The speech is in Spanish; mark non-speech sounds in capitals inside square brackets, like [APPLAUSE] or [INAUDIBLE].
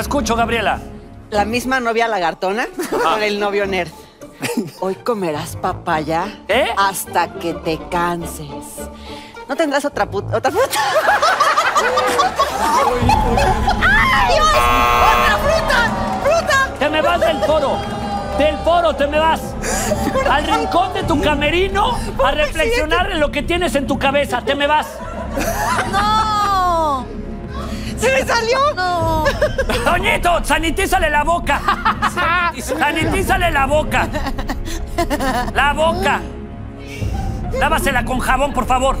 escucho, Gabriela. La misma novia lagartona [LAUGHS] con el novio nerd. Hoy comerás papaya ¿Eh? hasta que te canses. ¿No tendrás otra puta? ¿Otra fruta? ¡Ay, Dios! ¡Otra fruta! ¡Fruta! Te me vas del foro. Del foro te me vas. Al rincón de tu camerino a reflexionar en lo que tienes en tu cabeza. Te me vas. ¡No! ¡Se me salió! ¡No! Doñito, sanitízale la boca. Sanitízale la boca. La boca. Lávasela con jabón, por favor.